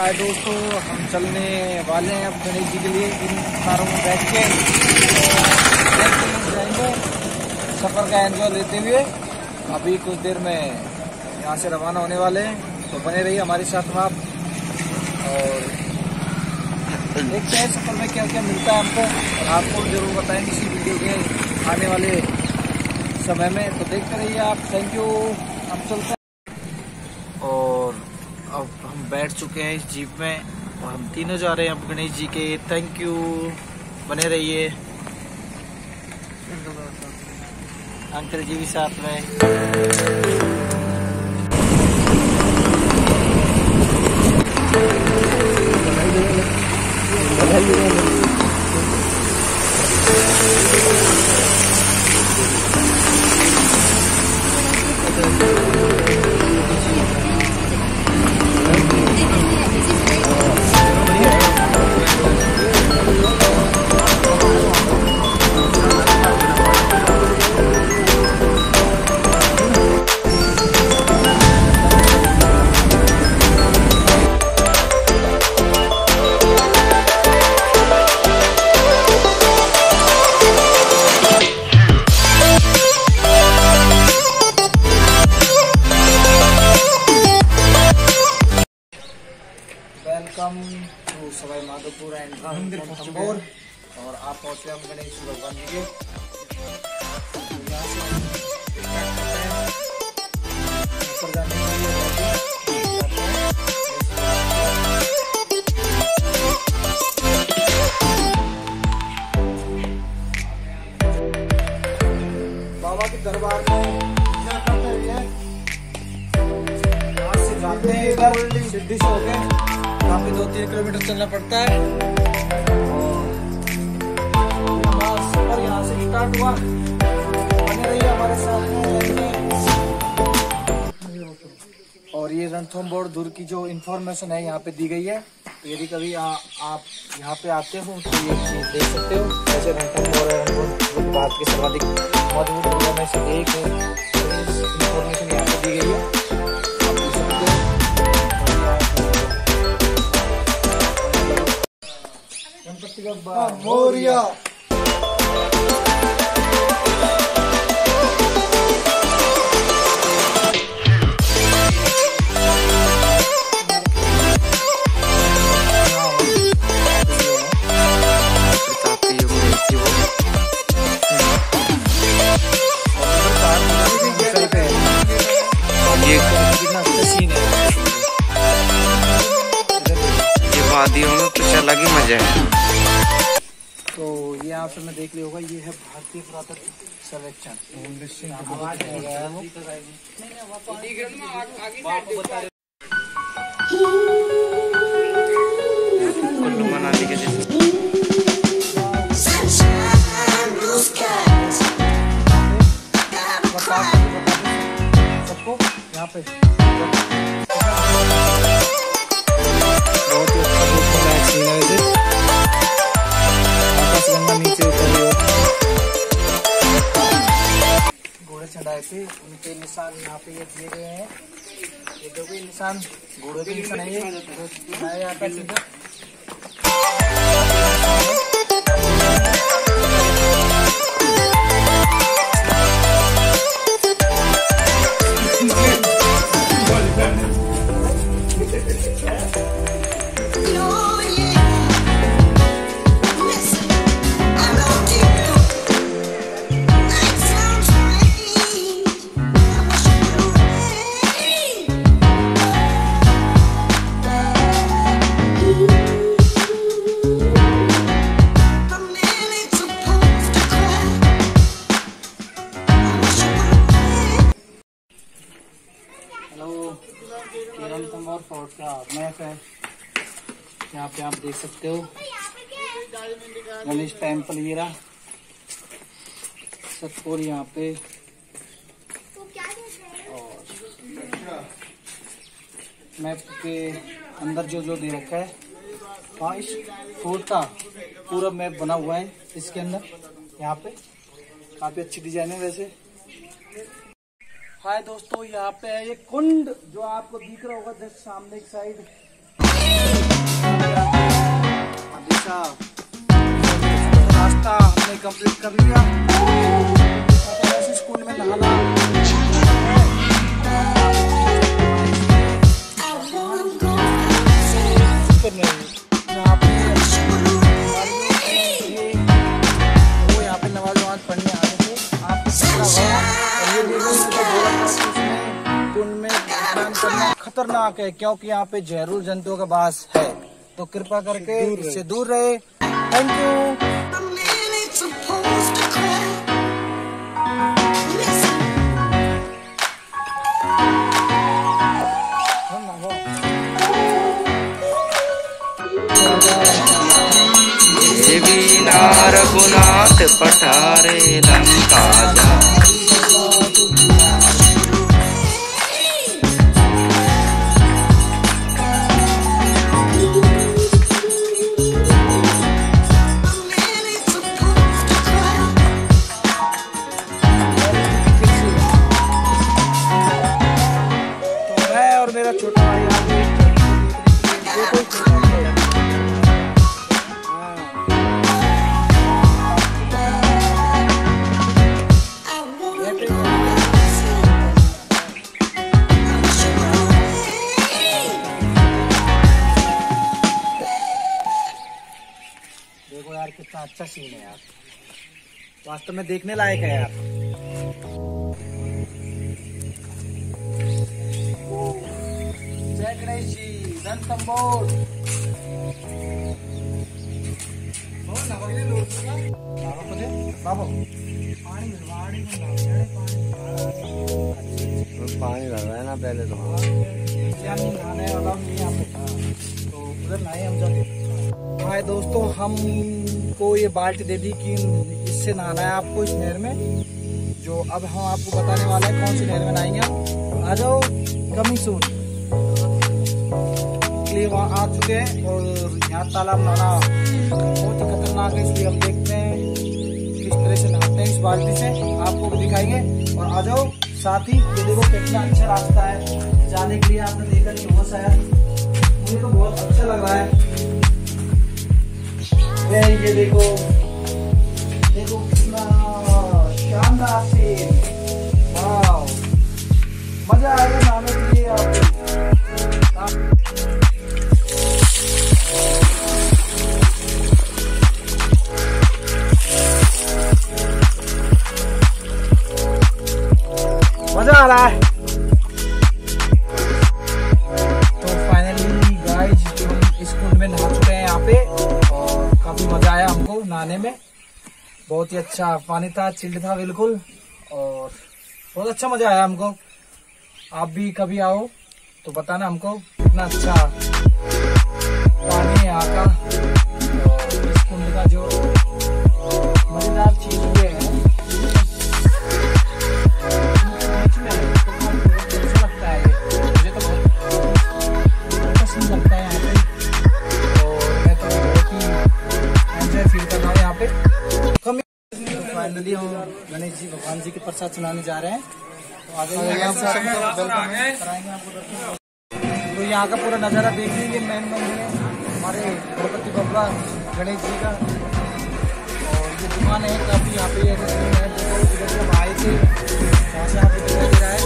हाय दोस्तों। हम चलने वाले हैं अब गणेश जी के लिए इन कारों में बैठ के। जाएँगे सफ़र का एंजॉय लेते हुए। अभी कुछ देर में यहाँ से रवाना होने वाले हैं। तो बने रहिए हमारे साथ में आप। और देखते हैं सफ़र में क्या क्या मिलता है हमको और आपको ज़रूर बताएँगे इसी वीडियो के आने वाले समय में। तो देखते रहिए आप। थैंक यू हम चलते अब हम बैठ चुके हैं इस जीप में और हम तीनों जा रहे हैं अब गणेश जी के। थैंक यू बने रहिए। अंकल जी भी साथ में। Welcome to Sawai Madhopur and Ranthambore और आप पहुँचे हम गणेश भगवान जी के। ऊपर जाने लिए बाबा के दरबार में हैं। जाते हैं इधर सिद्धि से होके पे दो तीन किलोमीटर चलना पड़ता है। सफ़र यहाँ से स्टार्ट हुआ। बने हमारे साथ। और ये रणथम्बोर दूर की जो इन्फॉर्मेशन है यहाँ पे दी गई है। तो यदि कभी आ, आप यहाँ पे आते हो तो ये चीज़ देख सकते हो। जैसे रणथम्बोर है भारत के सर्वाधिक दुर्गा में से एक है। इन्फॉर्मेशन यहाँ पे दी गई है। मोरिया वादियों में कुछ अलग ही मज़ा है। तो ये आप सबने देख लिया होगा, ये है भारतीय पुरातत्व सर्वेक्षण। यहाँ पे बहुत ही अच्छा चढ़ाए थे उनके निशान यहाँ पे ये दिए गए हैं। ये ये निशान, घोड़े के निशान है ये देख सकते हो। गणेश टेंपल ये रहा सतपुर यहाँ पे। और मैप के अंदर जो जो दे रखा है वहाँ इस फोर्ट का पूरा मैप बना हुआ है इसके अंदर यहाँ पे। काफ़ी अच्छी डिज़ाइन है वैसे। हाय दोस्तों यहाँ पे है ये कुंड जो आपको दिख रहा होगा जस्ट सामने एक साइड कंप्लीट कर लिया। और ऐसे इस कुंड में नहाना। I wanna go outside. पर नहीं। यहाँ पे ये वो यहाँ पे नमाज़ वमाज पढ़ने आते थे। आपको पता होगा और ये देखो इनको बोला था कि इसमें कुंड में करना खतरनाक है क्योंकि यहाँ पे जहरूल जंतुओं का बास है। तो कृपा करके इससे दूर रहे। थैंक यू रघुनाथ पठारे लंका जा। कितना अच्छा सीन है यार। वास्तव में देखने लायक है यार। जय गणेश जी पानी भर रहा है ना पहले तो। तो नहाए हम हाय दोस्तों, हमको ये बाल्टी दे दी कि इससे नहाना है आपको इस नहर में। जो अब हम आपको बताने वाले हैं कौन सी नहर में नहाएँगे। आ जाओ कमी सून इसलिए वहाँ आ चुके हैं और यहाँ तालाब नहाना बहुत ही खतरनाक है इसलिए हम देखते हैं। किस तरह से नहाते हैं इस बाल्टी से। आपको भी दिखाएँगे। और आ जाओ। साथ ही ये देखो कितना अच्छा रास्ता है। जाने के लिए आपने देखा नहीं होगा शायद मुझे तो बहुत अच्छा लग रहा है। ये देखो। देखो कितना शानदार वाह मज़ा आएगा मज़ा आ रहा है तो फाइनली गाइस इस कुंड में नहा चुके हैं यहाँ पे, और काफ़ी मज़ा आया हमको नहाने में। बहुत ही अच्छा पानी था चिल्ड था बिल्कुल, और बहुत अच्छा मज़ा आया हमको। आप भी कभी आओ तो बताना हमको कितना अच्छा पानी यहाँ का। प्रसाद चलाने जा रहे हैं। तो आगे। तो यहाँ का। पूरा नज़ारा देख लीजिए मेन मंदिर है। हमारे गणपति बप्पा गणेश जी का। और ये दुकान है काफ़ी यहाँ पे आए थे यहाँ से यहाँ पे दिखाई दे रहा है।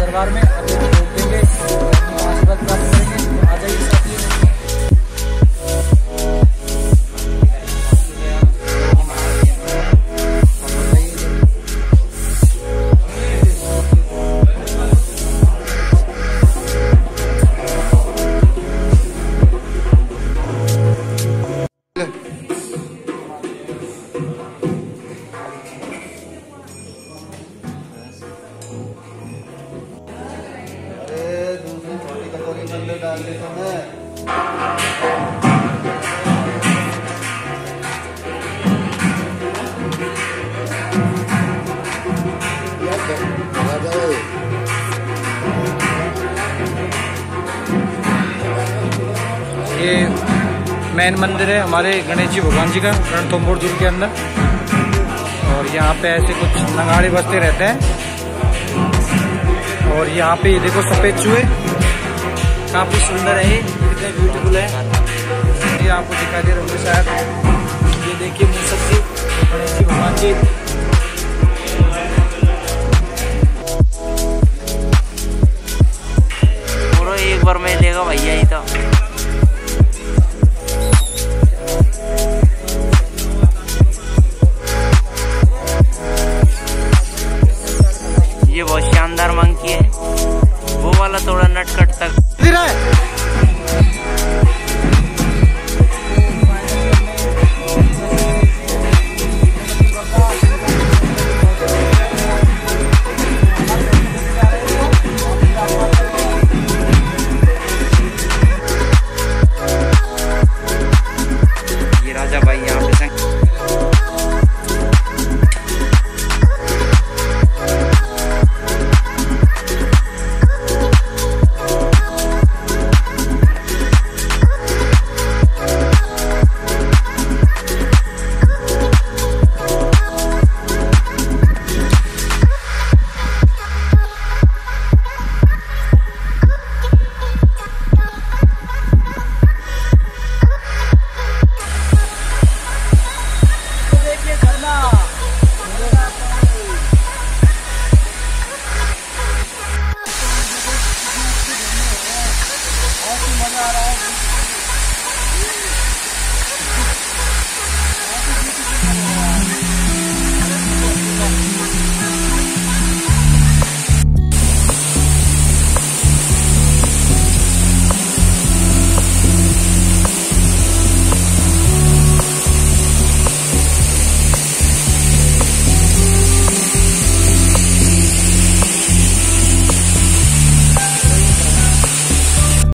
दरबार में ये मेन मंदिर है हमारे गणेश जी भगवान जी का रणथम्बोर दुर्ग के अंदर। और यहाँ पे ऐसे कुछ नगाड़े बजते रहते हैं। और यहाँ पे देखो सफ़ेद चूहे। काफ़ी सुंदर है इतने ब्यूटीफुल है। ये आपको दिखा दे रहा हूँ शायद। ये देखिए मुसफ़ी गणेश जी भगवान जी।